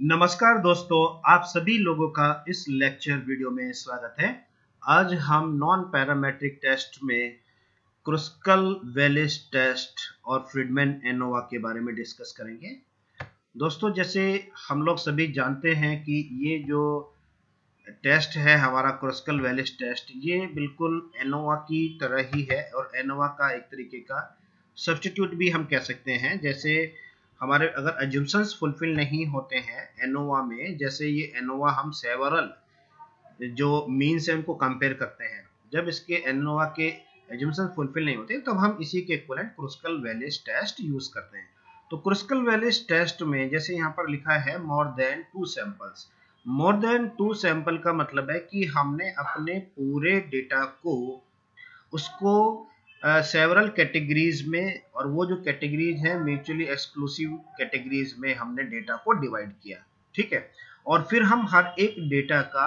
नमस्कार दोस्तों, आप सभी लोगों का इस लेक्चर वीडियो में स्वागत है। आज हम नॉन पैरामेट्रिक टेस्ट में क्रुस्कल वेलिस टेस्ट और फ्रीडमैन एनोवा के बारे में डिस्कस करेंगे। दोस्तों, जैसे हम लोग सभी जानते हैं कि ये जो टेस्ट है, हमारा क्रुस्कल वेलिस टेस्ट ये बिल्कुल एनोवा की तरह ही है और एनोवा का एक तरीके का सब्सटीट्यूट भी हम कह सकते हैं। जैसे हमारे अगर एज्यूम्सन्स फुलफिल नहीं होते हैं एनोवा में, जैसे ये एनोवा हम सेवरल जो मीन्स है उनको कंपेयर करते हैं। जब इसके एनोवा के एज्यूम्सन फुलफिल नहीं होते, तब हम इसी के equivalent Kruskal Wallis test use करते हैं। तो क्रुस्कल वैलिस टेस्ट में, जैसे यहाँ पर लिखा है more than two samples more than two sample का मतलब है कि हमने अपने पूरे डेटा को, उसको सेवरल uh, कैटेगरीज में और वो जो कैटेगरीज हैं म्यूचुअली एक्सक्लूसिव कैटेगरीज में हमने डेटा को डिवाइड किया ठीक है? और फिर हम हर एक डेटा का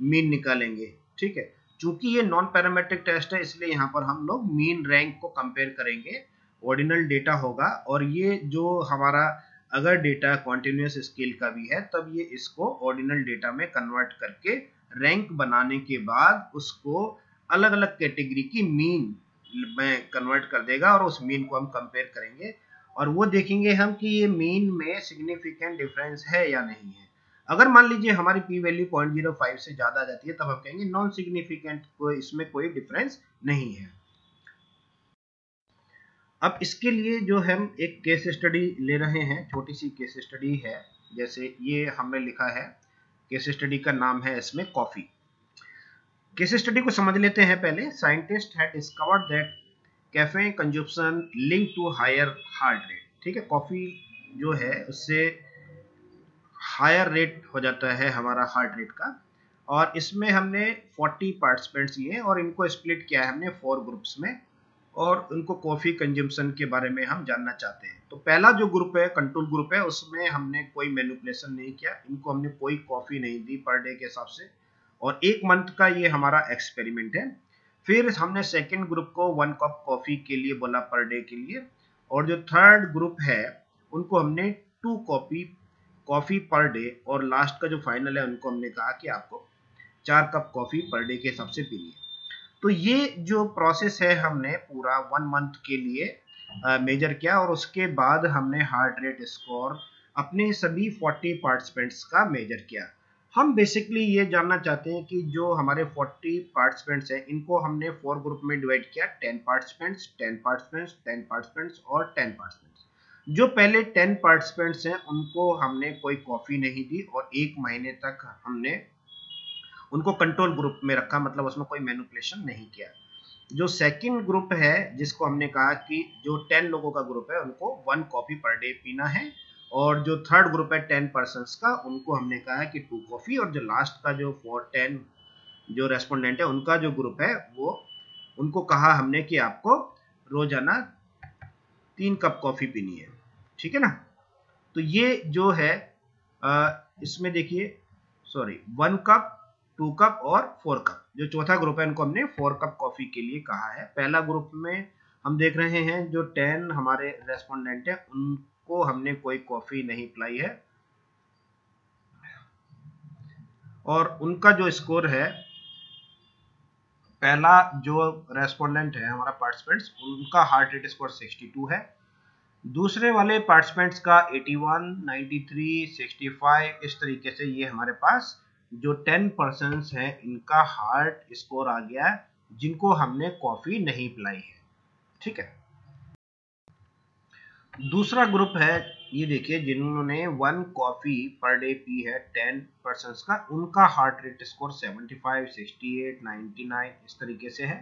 मीन निकालेंगे ठीक है? चूँकि ये नॉन पैरामेट्रिक टेस्ट है इसलिए यहाँ पर हम लोग मीन रैंक को कंपेयर करेंगे। ऑर्डिनल डेटा होगा और ये जो हमारा अगर डेटा कॉन्टिन्यूस स्केल का भी है तब ये इसको ऑर्डिनल डेटा में कन्वर्ट करके रैंक बनाने के बाद उसको अलग अलग कैटेगरी की मीन में कन्वर्ट कर देगा और उस मीन को हम कंपेयर करेंगे। और वो देखेंगे हम कि ये मीन में सिग्निफिकेंट डिफरेंस है या नहीं है। अगर मान लीजिए हमारी P value point zero five से ज़्यादा आ जाती है, तब हम कहेंगे नॉन सिग्निफिकेंट कोई इसमें कोई डिफरेंस नहीं है। अब इसके लिए जो हम एक केस स्टडी ले रहे हैं छोटी सी केस स्टडी है, जैसे ये हमने लिखा है। केस स्टडी का नाम है इसमें कॉफ़ी केस स्टडी को समझ लेते हैं पहले? Scientist had discovered that cafe consumption link to higher heart rate ठीक है? कॉफ़ी जो है, उससे हायर रेट हो जाता है हमारा हार्ट रेट का। और इसमें हमने 40 पार्टिसिपेंट्स लिए और इनको स्प्लिट किया है हमने फोर ग्रुप्स में और उनको कॉफ़ी कंजम्पशन के बारे में हम जानना चाहते हैं। तो पहला जो ग्रुप है कंट्रोल ग्रुप है, उसमें हमने कोई मैनिपुलेशन नहीं किया। इनको हमने कोई कॉफ़ी नहीं दी पर डे के हिसाब से। और एक मंथ का ये हमारा एक्सपेरिमेंट है। फिर हमने सेकेंड ग्रुप को वन कप कॉफ़ी के लिए बोला पर डे के लिए। और जो थर्ड ग्रुप है, उनको हमने two copy coffee per day और लास्ट का जो फाइनल है, उनको हमने कहा कि आपको चार कप कॉफ़ी पर डे के हिसाब से पीनी तो ये जो प्रोसेस है हमने पूरा वन मंथ के लिए मेजर किया और उसके बाद हमने हार्ट रेट स्कोर अपने सभी 40 पार्टिसिपेंट्स का मेजर किया। हम बेसिकली ये जानना चाहते हैं कि जो हमारे 40 पार्टिसिपेंट्स हैं, इनको हमने फोर ग्रुप में डिवाइड किया 10 पार्टिसिपेंट्स 10 पार्टिसिपेंट्स 10 पार्टिसिपेंट्स और 10 पार्टिसिपेंट्स जो पहले 10 पार्टिसिपेंट्स हैं, उनको हमने कोई कॉफ़ी नहीं दी और एक महीने तक हमने उनको कंट्रोल ग्रुप में रखा मतलब उसमें कोई मैनुपुलेशन नहीं किया। जो सेकंड ग्रुप है, जिसको हमने कहा कि जो टेन लोगों का ग्रुप है, उनको वन कॉफ़ी पर डे पीना है और जो थर्ड ग्रुप है टेन पर्सन का उनको हमने कहा है कि टू कॉफ़ी और जो लास्ट का जो फोर टेन जो रेस्पोंडेंट है उनका जो ग्रुप है वो उनको कहा हमने कि आपको रोज़ाना तीन कप कॉफ़ी पीनी है। ठीक है ना? तो ये जो है आ, इसमें देखिए sorry one cup two cup और फोर कप जो चौथा ग्रुप है उनको हमने फोर कप कॉफ़ी के लिए कहा है। पहला ग्रुप में हम देख रहे हैं जो टेन हमारे रेस्पोंडेंट है उन को हमने कोई कॉफ़ी नहीं पिलाई है। और उनका जो स्कोर है पहला जो रेस्पोंडेंट है हमारा पार्टिसिपेंट्स उनका हार्ट रेट स्कोर 62 है। दूसरे वाले पार्टिसिपेंट्स का 81, 93, 65 इस तरीके से ये हमारे पास जो 10 पर्सन है इनका हार्ट स्कोर आ गया जिनको हमने कॉफ़ी नहीं पिलाई है। ठीक है? दूसरा ग्रुप है ये देखिए जिन्होंने वन कॉफ़ी पर डे पी है टेन पर्सन का। उनका हार्ट रेट स्कोर 75, 68, 99 इस तरीके से है।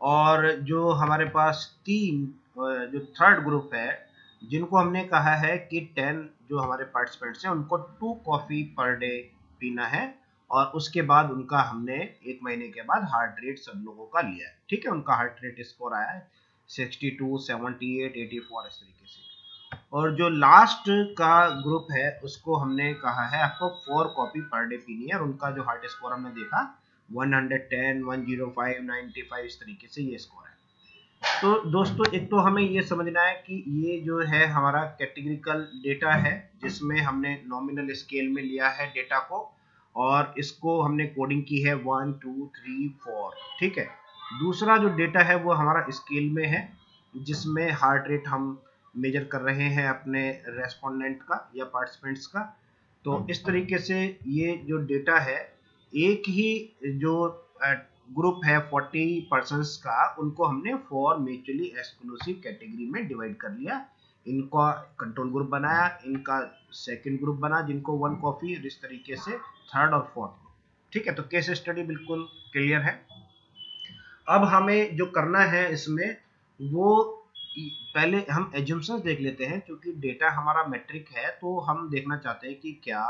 और जो हमारे पास तीन जो थर्ड ग्रुप है जिनको हमने कहा है कि टेन जो हमारे पार्टिसिपेंट्स हैं उनको टू कॉफ़ी पर डे पीना है। और उसके बाद उनका हमने एक महीने के बाद हार्ट रेट सब लोगों का लिया है। ठीक है उनका हार्ट रेट स्कोर आया है। 62, 78, 84 इस तरीके से। और जो लास्ट का ग्रुप है उसको हमने कहा है आपको फोर कॉपी पर डे पीनी है और उनका जो हार्ट स्कोर हमने देखा 110, 105, 95 इस तरीके से ये स्कोर है। तो दोस्तों एक तो हमें ये समझना है कि ये जो है हमारा कैटेगरिकल डेटा है जिसमें हमने नॉमिनल स्केल में लिया है डेटा को और इसको हमने कोडिंग की है वन टू थ्री फोर ठीक है? दूसरा जो डेटा है वो हमारा स्केल में है, जिसमें हार्ट रेट हम मेजर कर रहे हैं अपने रेस्पोंडेंट का या पार्टिसिपेंट्स का। तो इस तरीके से ये जो डेटा है, एक ही जो ग्रुप है 40 पर्सन का, उनको हमने फोर म्यूचुअली एक्सक्लूसिव कैटेगरी में डिवाइड कर लिया। इनका कंट्रोल ग्रुप बनाया, इनका सेकंड ग्रुप बना, जिनको वन कॉफ़ी इस तरीके से थर्ड और फोर्थ ठीक है तो केस स्टडी बिल्कुल क्लियर है। अब हमें जो करना है इसमें, वो पहले हम एजम्पन देख लेते हैं, क्योंकि डेटा हमारा मेट्रिक है तो हम देखना चाहते हैं कि क्या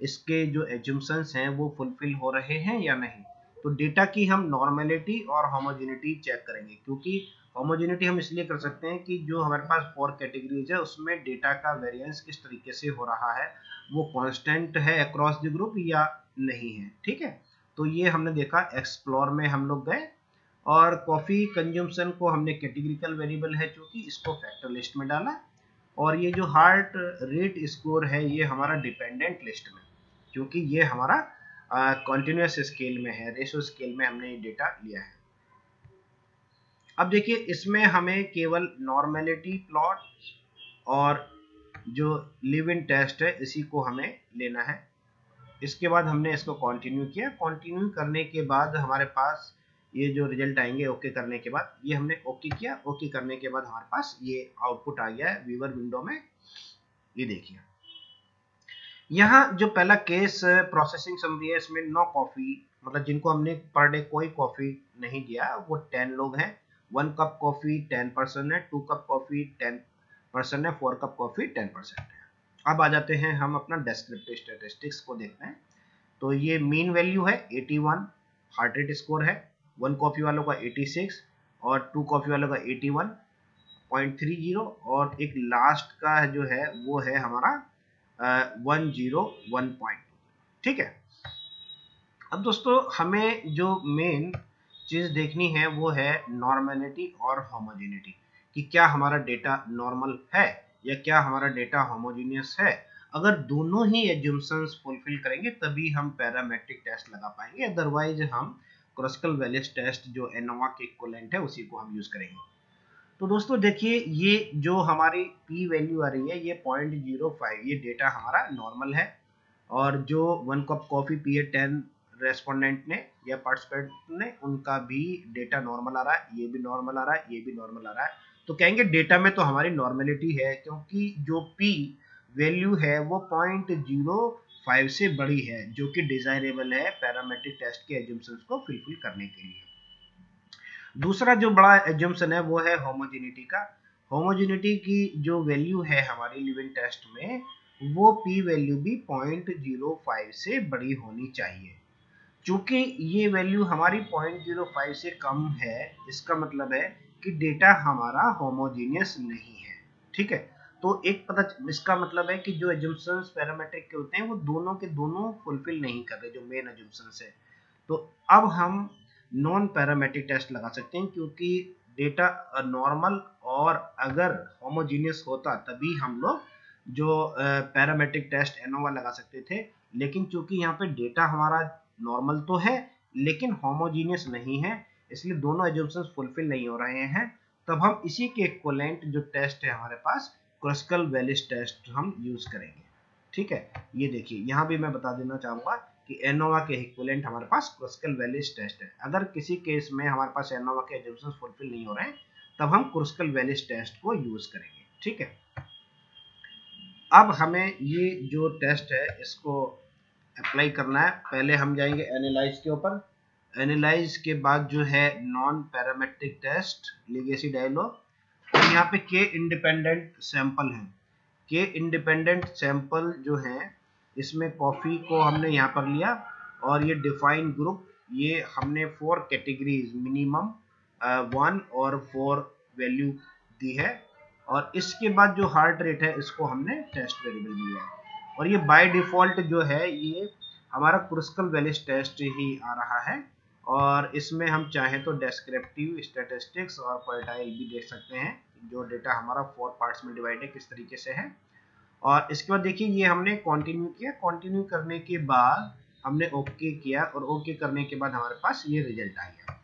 इसके जो एजम्पन हैं, वो फुलफिल हो रहे हैं या नहीं। तो डेटा की हम नॉर्मेलिटी और होमोजेनिटी चेक करेंगे, क्योंकि होमोजेनिटी हम इसलिए कर सकते हैं कि जो हमारे पास फोर कैटेगरीज है, उसमें डेटा का वेरिएंस किस तरीके से हो रहा है, वो कांस्टेंट है अक्रॉस द ग्रुप या नहीं है, ठीक है? तो ये हमने देखा एक्सप्लोर में हम लोग गए और कॉफ़ी कंज्यूमशन को हमने कैटेगरिकल वेरिएबल है क्योंकि इसको फैक्टर लिस्ट में डाला। और ये जो हार्ट रेट स्कोर है, ये हमारा डिपेंडेंट लिस्ट में क्योंकि ये हमारा कॉन्टिन्यूस स्केल में है रेशो स्केल में हमने ये डेटा लिया है। अब देखिए, इसमें हमें केवल नॉर्मेलिटी प्लॉट और जो लिव इन टेस्ट है, इसी को हमें लेना है। इसके बाद हमने इसको कंटिन्यू किया। कंटिन्यू करने के बाद हमारे पास ये जो रिज़ल्ट आएँगे ओके करने के बाद, ये हमने ओके किया। ओके करने के बाद हमारे पास ये आउटपुट आ गया है व्यूवर विंडो में। ये देखिए। यहाँ जो पहला केस प्रोसेसिंग समरी है, इसमें नो कॉफ़ी मतलब जिनको हमने पर डे कोई कॉफ़ी नहीं दिया, वो टेन लोग हैं। One cup coffee ten percent है two cup coffee ten percent है four cup coffee ten percent है। अब आ जाते हैं हम अपना डेस्क्रिप्टिव स्टेटिस्टिक्स को देखते हैं। तो ये मीन वैल्यू है 81 हार्ट रेट स्कोर है वन कॉफ़ी वालों का 86 और टू कॉपी वालों का 81.30 और एक लास्ट का जो है, वो है हमारा वन ज़ीरो वन पॉइंट ठीक है? अब दोस्तों, हमें जो मेन चीज़ देखनी है, वो है नॉर्मेलिटी और होमोजेनिटी कि क्या हमारा डेटा नॉर्मल है या क्या हमारा डेटा होमोजीनियस है। अगर दोनों ही एज्यूम्स फुलफिल करेंगे, तभी हम पैरामेट्रिक टेस्ट लगा पाएँगे। अदरवाइज़ हम क्रॉसिकल वैलिस टेस्ट जो एनोवा के इक्वलेंट है, उसी को हम यूज़ करेंगे। तो दोस्तों, देखिए, ये जो हमारी पी वैल्यू आ रही है, ये पॉइंट ज़ीरो फाइव ये डेटा हमारा नॉर्मल है। और जो वन कप कॉफ़ी पिए टेन रेस्पोंडेंट ने या पार्टिसिपेंट ने, उनका भी डेटा नॉर्मल आ रहा है, ये भी नॉर्मल आ रहा है, ये भी नॉर्मल आ रहा है। तो कहेंगे डेटा में तो हमारी नॉर्मेलिटी है, क्योंकि जो पी वैल्यू है, वो पॉइंट ज़ीरो फाइव से बड़ी है, जो कि डिजायरेबल है पैरामेट्रिक टेस्ट के एजम्पन्स को फिलफिल करने के लिए। दूसरा जो बड़ा एजम्पन है, वो है होमोजिनिटी का। होमोजिनिटी की जो वैल्यू है हमारी लिविंग टेस्ट में, वो पी वैल्यू भी पॉइंट ज़ीरो फाइव से बड़ी होनी चाहिए। चूँकि ये वैल्यू हमारी पॉइंट ज़ीरो फाइव से कम है, इसका मतलब है कि डेटा हमारा होमोजीनियस नहीं है। ठीक है? तो एक पता इसका मतलब है कि जो एजम्पन्स पैरामेट्रिक के होते हैं, वो दोनों के दोनों फुलफिल नहीं कर रहे, जो मेन एजम्पन्स है। तो अब हम नॉन पैरामेट्रिक टेस्ट लगा सकते हैं, क्योंकि डेटा नॉर्मल और अगर होमोजीनियस होता, तभी हम लोग जो पैरामेट्रिक टेस्ट एनोवा लगा सकते थे। लेकिन चूँकि यहाँ पे डेटा हमारा नॉर्मल तो है, लेकिन होमोजीनियस नहीं है, इसलिए दोनों एजम्पन्स फुलफिल नहीं हो रहे हैं, तब हम इसी के इक्वलेंट जो टेस्ट है हमारे पास क्रॉसिकल वैलिस टेस्ट हम यूज़ करेंगे। ठीक है? ये देखिए, यहाँ भी मैं बता देना चाहूँगा कि एनोवा के इक्विवेलेंट हमारे पास क्रुस्कल वैलिस टेस्ट है। अगर किसी केस में हमारे पास एनोवा के एजम्पन्स फुलफिल नहीं हो रहे हैं, तब हम क्रुस्कल वैलिस टेस्ट को यूज़ करेंगे। ठीक है? अब हमें ये जो टेस्ट है, इसको अप्लाई करना है। पहले हम जाएँगे एनालाइज के ऊपर। एनालाइज के बाद जो है non parametric test legacy dialogue तो यहाँ पे के इंडिपेंडेंट सैंपल हैं। के इंडिपेंडेंट सैंपल जो हैं, इसमें कॉफ़ी को हमने यहाँ पर लिया और ये डिफाइन ग्रुप ये हमने फोर कैटेगरीज मिनिमम वन और फोर वैल्यू दी है। और इसके बाद जो हार्ट रेट है, इसको हमने टेस्ट वेरिएबल दिया है और ये बाय डिफ़ॉल्ट जो है, ये हमारा क्रुस्कल वैलिस टेस्ट ही आ रहा है। और इसमें हम चाहें तो डेस्क्रिप्टिव स्टेटिस्टिक्स और पर्टाइल भी देख सकते हैं, जो डेटा हमारा फोर पार्ट्स में डिवाइड है, किस तरीके से है। और इसके बाद देखिए, ये हमने कंटिन्यू किया। कंटिन्यू करने के बाद हमने ओके okay किया और ओके okay करने के बाद हमारे पास ये रिज़ल्ट आ गया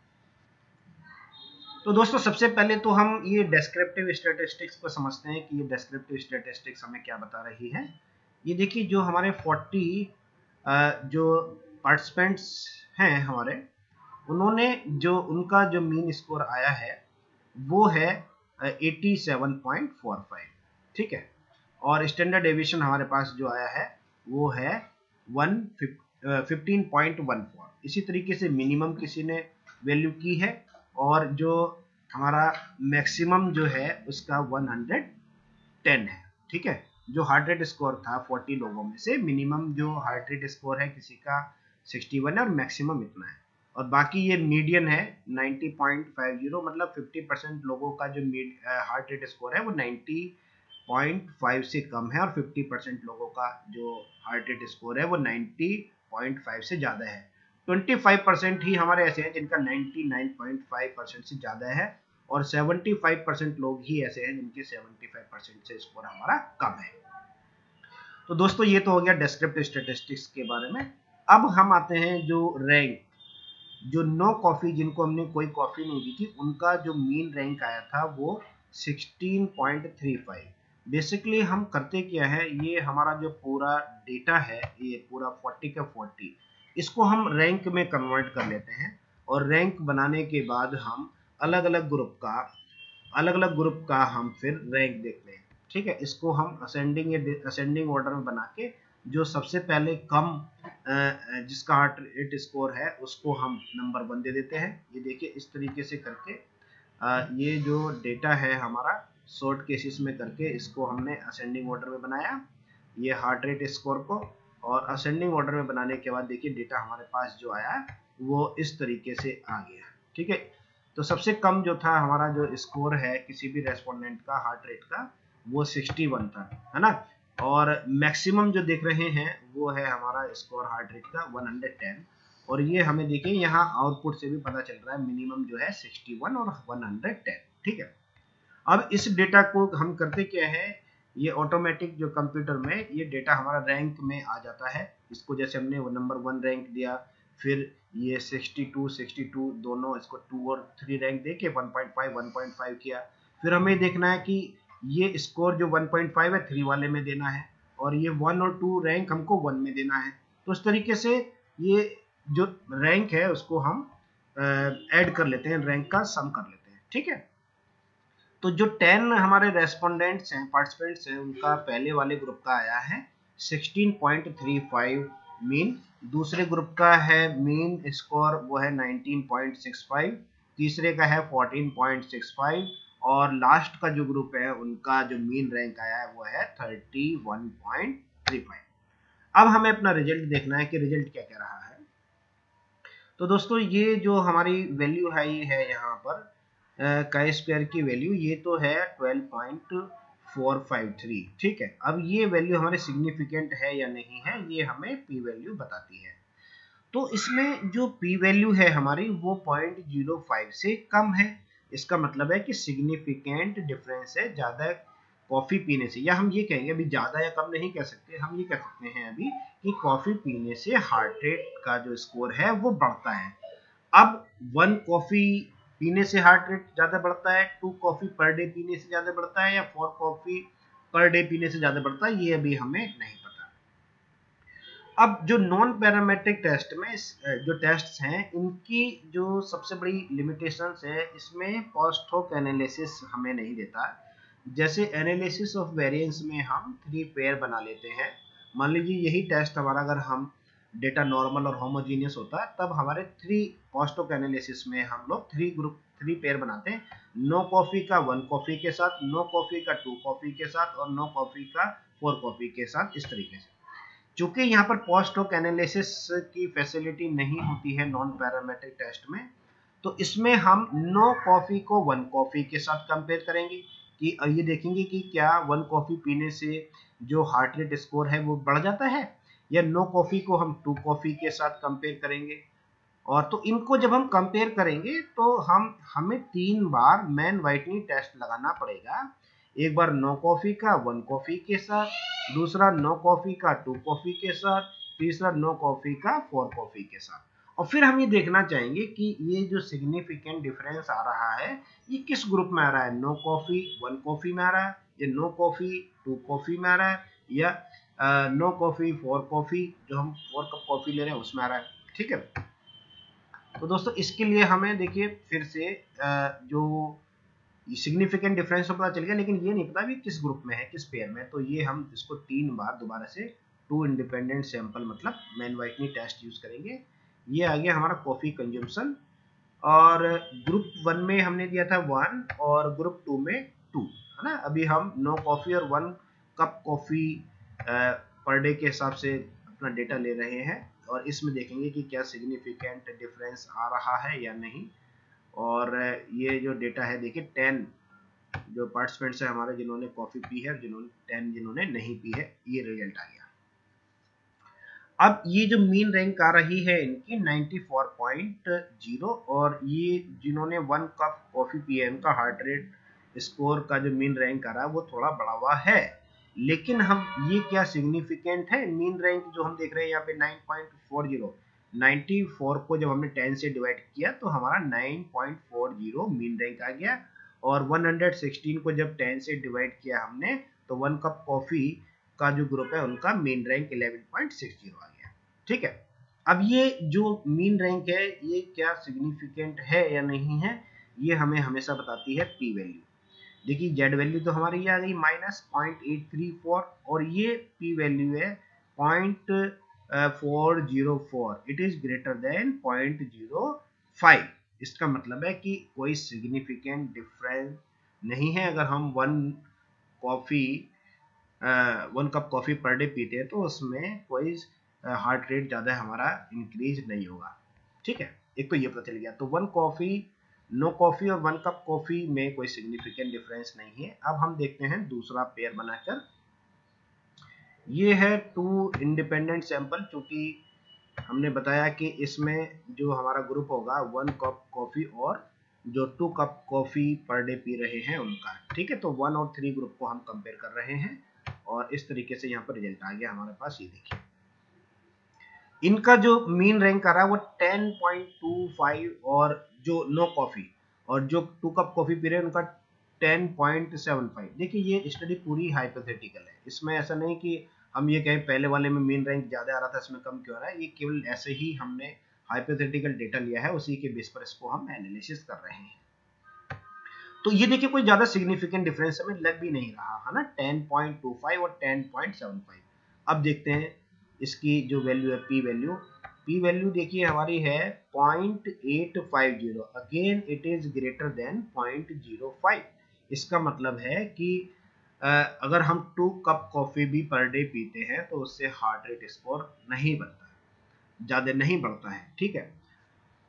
तो दोस्तों, सबसे पहले तो हम ये डेस्क्रिप्टिव स्टेटिस्टिक्स को समझते हैं कि ये डेस्क्रिप्टिव स्टेटिस्टिक्स हमें क्या बता रही है। ये देखिए, जो हमारे 40 जो पार्टिसिपेंट्स हैं हमारे उन्होंने जो, उनका जो मीन स्कोर आया है, वो है 87.45 ठीक है? और स्टैंडर्ड एविएशन हमारे पास जो आया है, वो है 15.14 इसी तरीके से मिनिमम किसी ने वैल्यू की है, और जो हमारा मैक्सिमम जो है, उसका 110 है, ठीक है? जो हार्ट रेट स्कोर था 40 लोगों में से मिनिमम जो हार्ट रेट स्कोर है, किसी का 61 है, और मैक्सिमम इतना है। और बाकी ये मीडियन है 90.50 मतलब 50 परसेंट लोगों का जो हार्ट रेट स्कोर है, वो 90.5 से कम है और 50 परसेंट लोगों का जो हार्ट रेट स्कोर है, वो 90.5 से ज़्यादा है। 25 परसेंट ही हमारे ऐसे हैं जिनका 99.5 परसेंट से ज़्यादा है और 75 परसेंट लोग ही ऐसे हैं जिनके 75 परसेंट से स्कोर हमारा कम है। तो दोस्तों, ये तो हो गया डिस्क्रिप्टिव स्टेटिस्टिक्स के बारे में। अब हम आते हैं जो रैंक जो नो कॉफ़ी जिनको हमने कोई कॉफ़ी नहीं दी थी, उनका जो मीन रैंक आया था वो 16.35 बेसिकली हम करते क्या है, ये हमारा जो पूरा डेटा है, ये पूरा 40 का 40 इसको हम रैंक में कन्वर्ट कर लेते हैं और रैंक बनाने के बाद हम अलग अलग ग्रुप का अलग अलग ग्रुप का हम फिर रैंक देखते हैं। ठीक है, इसको हम असेंडिंग असेंडिंग ऑर्डर में बना के जो सबसे पहले कम जिसका हार्ट रेट स्कोर है, उसको हम नंबर वन दे देते हैं। ये देखिए, इस तरीके से करके ये जो डेटा है हमारा शॉर्ट केसेस में करके इसको हमने असेंडिंग ऑर्डर में बनाया। ये हार्ट रेट स्कोर को, और असेंडिंग ऑर्डर में बनाने के बाद देखिए डेटा हमारे पास जो आया, वो इस तरीके से आ गया। ठीक है? तो सबसे कम जो था हमारा जो स्कोर है, किसी भी रेस्पोंडेंट का हार्ट रेट का, वो 61 था। है ना? और मैक्सिमम जो देख रहे हैं, वो है हमारा स्कोर हार्ट रेट का 110 और ये हमें देखिए, यहाँ आउटपुट से भी पता चल रहा है मिनिमम जो है 61 और 110 ठीक है? अब इस डेटा को हम करते क्या है? ये ऑटोमेटिक जो कंप्यूटर में, ये डेटा हमारा रैंक में आ जाता है। इसको जैसे हमने वो नंबर वन रैंक दिया, फिर ये 62 62 दोनों इसको टू और थ्री रैंक दे के 1.5 1.5 किया। फिर हमें देखना है कि ये स्कोर जो 1.5 है थ्री वाले में देना है। और ये वन और टू रैंक हमको वन में देना है। तो इस तरीके से ये जो रैंक है, उसको हम ऐड कर लेते हैं। रैंक का सम कर लेते हैं। ठीक है? तो जो टेन हमारे रेस्पोंडेंट्स हैं पार्टिसिपेंट्स हैं, उनका पहले वाले ग्रुप का आया है। 16.35 मीन दूसरे ग्रुप का है मीन स्कोर वो है 19.65 तीसरे का है 14.65 और लास्ट का जो ग्रुप है, उनका जो मीन रैंक आया है, वो है 31.35 अब हमें अपना रिज़ल्ट देखना है कि रिज़ल्ट क्या कह रहा है। तो दोस्तों, ये जो हमारी वैल्यू है ये है यहाँ पर का स्क्वायर की वैल्यू ये तो है 12.453 ठीक है? अब ये वैल्यू हमारे सिग्निफिकेंट है या नहीं है, ये हमें पी वैल्यू बताती है। तो इसमें जो पी वैल्यू है हमारी, वो पॉइंट ज़ीरो फाइव से कम है। इसका मतलब है कि सिग्निफिकेंट डिफरेंस है, ज़्यादा कॉफ़ी पीने से। या हम ये कहेंगे, अभी ज़्यादा या कम नहीं कह सकते, हम ये कह सकते हैं अभी कि कॉफ़ी पीने से हार्ट रेट का जो स्कोर है, वो बढ़ता है। अब वन कॉफ़ी पीने से हार्ट रेट ज़्यादा बढ़ता है टू कॉफ़ी पर डे पीने से ज़्यादा बढ़ता है, या फोर कॉफ़ी पर डे पीने से ज़्यादा बढ़ता है, ये अभी हमें नहीं अब जो नॉन पैरामेट्रिक टेस्ट में जो टेस्ट हैं, इनकी जो सबसे बड़ी लिमिटेशंस है, इसमें पोस्ट एनालिसिस हमें नहीं देता। जैसे एनालिसिस ऑफ़ वेरिएंस में हम थ्री पेयर बना लेते हैं। मान लीजिए यही टेस्ट हमारा अगर हम डेटा नॉर्मल और होमोजीनियस होता है तब हमारे थ्री पोस्ट एनालिसिस में हम लोग थ्री ग्रुप थ्री पेयर बनाते हैं। नो कॉफ़ी का वन कॉफ़ी के साथ नो कॉफ़ी का टू कॉफ़ी के साथ और नो कॉफ़ी का फोर कॉफ़ी के साथ इस तरीके से। चूँकि यहाँ पर पोस्ट होक एनालिसिस की फैसिलिटी नहीं होती है नॉन पैरामेट्रिक टेस्ट में तो इसमें हम नो कॉफ़ी को वन कॉफ़ी के साथ कंपेयर करेंगे कि ये देखेंगे कि क्या वन कॉफ़ी पीने से जो हार्ट रेट स्कोर है वो बढ़ जाता है या नो कॉफ़ी को हम टू कॉफ़ी के साथ कंपेयर करेंगे। और तो इनको जब हम कंपेयर करेंगे तो हम, हमें तीन बार मैन वाइटनी टेस्ट लगाना पड़ेगा। एक बार नो कॉफ़ी का वन कॉफ़ी के साथ दूसरा नो कॉफ़ी का टू कॉफ़ी के साथ तीसरा नो कॉफ़ी का फोर कॉफ़ी के साथ। और फिर हम ये देखना चाहेंगे कि ये जो सिग्निफिकेंट डिफरेंस आ रहा है ये किस ग्रुप में आ रहा है? नो कॉफ़ी वन कॉफ़ी में आ रहा है या नो कॉफ़ी टू कॉफ़ी में आ रहा है या नो कॉफ़ी फोर कॉफ़ी जो हम फोर कप कॉफ़ी ले रहे हैं उसमें आ रहा है। ठीक है? तो दोस्तों इसके लिए हमें देखिए फिर से आ, जो सिग्निफिकेंट डिफरेंस तो पता चल गया, लेकिन ये नहीं पता भी किस ग्रुप में है, किस पेयर में तो ये हम इसको तीन बार दोबारा से टू इंडिपेंडेंट सैंपल मतलब मैन वाइटनी टेस्ट यूज़ करेंगे। ये आ गया हमारा कॉफ़ी कंज्यूमशन और ग्रुप वन में हमने दिया था वन और ग्रुप टू में टू है ना? अभी हम नो कॉफ़ी और one cup coffee per day के हिसाब से अपना डेटा ले रहे हैं और इसमें देखेंगे कि क्या सिग्निफिकेंट डिफरेंस आ रहा है या नहीं। और ये जो डेटा है, देखिए टेन जो पार्टिसिपेंट्स है हमारे, जिन्होंने कॉफ़ी पी है जिन्होंने टेन जिन्होंने नहीं पी है, ये रिज़ल्ट आ गया। अब ये जो मीन रैंक आ रही है, इनकी 94.0 और ये जिन्होंने वन कप कॉफ़ी पी है उनका हार्ट रेट स्कोर का जो मीन रैंक आ रहा है, वो थोड़ा बढ़ा हुआ है। लेकिन हम, ये क्या सिग्निफिकेंट है? मीन रैंक जो हम देख रहे हैं, यहाँ पे 9.40 94 को जब हमने 10 से डिवाइड किया तो हमारा 9.40 मीन रैंक आ गया। और 116 को जब 10 से डिवाइड किया हमने तो वन कप कॉफ़ी का जो ग्रुप है, उनका मीन रैंक 11.60 आ गया। ठीक है? अब ये जो मीन रैंक है, ये क्या सिग्निफिकेंट है या नहीं है, ये हमें हमेशा बताती है पी वैल्यू। देखिए, जेड वैल्यू तो हमारी ये आ गई माइनस पॉइंट और ये पी वैल्यू है point four it is greater than point zero five इसका मतलब है कि कोई सिग्निफिकेंट डिफरेंस नहीं है। अगर हम one coffee one cup coffee per day पीते हैं तो उसमें कोई हार्ट रेट ज़्यादा हमारा इंक्रीज नहीं होगा। ठीक है? एक तो ये पता चल गया। तो वन कॉफ़ी नो कॉफ़ी और वन कप कॉफ़ी में कोई सिग्निफिकेंट डिफरेंस नहीं है। अब हम देखते हैं दूसरा पेयर बनाकर ये है टू इंडिपेंडेंट सैंपल चूँकि हमने बताया कि इसमें जो हमारा ग्रुप होगा वन कप कॉफ़ी और जो two cup coffee per day P रहे हैं उनका। ठीक है? तो वन और थ्री ग्रुप को हम कंपेयर कर रहे हैं और इस तरीके से यहाँ पर रिज़ल्ट आ गया हमारे पास, ये देखिए। इनका जो मीन रैंक आ रहा है, वो 10.25 और जो नो कॉफ़ी और जो टू कप कॉफ़ी पी रहे हैं, उनका 10.75 देखिए, ये स्टडी पूरी हाइपोथेटिकल है। इसमें ऐसा नहीं कि हम ये कहें, पहले वाले में मीन रैंक ज़्यादा आ रहा था, इसमें कम क्यों आ रहा है? ये केवल ऐसे ही हमने हाइपोथेटिकल डेटा लिया है, उसी के बेस पर इसको हम एनालिसिस कर रहे हैं। तो ये देखिए, कोई ज़्यादा सिग्निफिकेंट डिफरेंस हमें लग भी नहीं रहा, है ना? 10.25 और 10.75 अब देखते हैं इसकी जो वैल्यू है पी वैल्यू पी वैल्यू देखिए, हमारी है 0.850 again it is greater than 0.05 इसका मतलब है कि अगर हम टू कप कॉफ़ी भी पर डे पीते हैं तो उससे हार्ट रेट स्कोर नहीं बनता ज़्यादा नहीं बढ़ता है, ठीक है?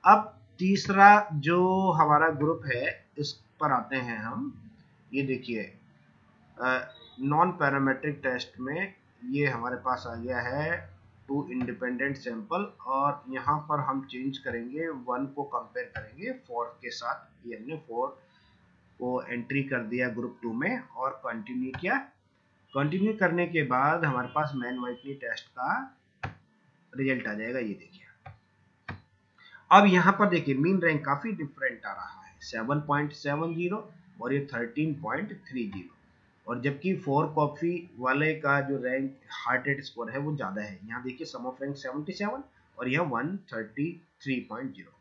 अब तीसरा जो हमारा ग्रुप है, इस पर आते हैं हम। ये देखिए नॉन पैरामेट्रिक टेस्ट में ये हमारे पास आ गया है टू इंडिपेंडेंट सैंपल और यहाँ पर हम चेंज करेंगे वन को कंपेयर करेंगे फोर के साथ ये हमने फोर को एंट्री कर दिया ग्रुप टू में और कंटिन्यू किया। कंटिन्यू करने के बाद हमारे पास मैन वाइटली टेस्ट का रिज़ल्ट आ जाएगा, ये देखिए। अब यहाँ पर देखिए मीन रैंक काफ़ी डिफरेंट आ रहा है। 7.70 और ये 13.30 और जबकि फोर कॉफ़ी वाले का जो रैंक हार्ट रेट स्कोर है, वो ज़्यादा है। यहाँ देखिए सम ऑफ़ रैंक 77 और यह 133.0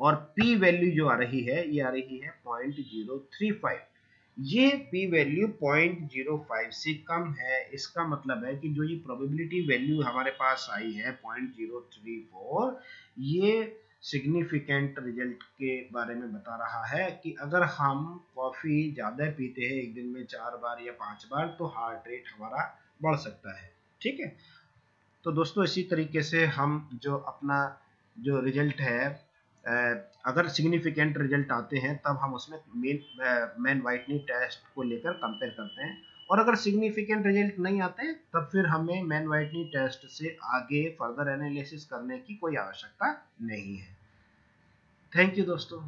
और पी वैल्यू जो आ रही है, ये आ रही है 0.035 ये पी वैल्यू 0.05 से कम है। इसका मतलब है कि जो ये प्रोबेबिलिटी वैल्यू हमारे पास आई है 0.034 ये सिग्निफिकेंट रिज़ल्ट के बारे में बता रहा है कि अगर हम कॉफ़ी ज़्यादा पीते हैं, एक दिन में चार बार या पाँच बार तो हार्ट रेट हमारा बढ़ सकता है। ठीक है? तो दोस्तों, इसी तरीके से हम जो अपना जो रिज़ल्ट है अगर सिग्निफिकेंट रिज़ल्ट आते हैं, तब हम उसमें मेन मैन वाइटनिंग टेस्ट को लेकर कंपेयर करते हैं। और अगर सिग्निफिकेंट रिज़ल्ट नहीं आते तब फिर हमें मैन वाइटनी टेस्ट से आगे फर्दर एनालिसिस करने की कोई आवश्यकता नहीं है। थैंक यू दोस्तों।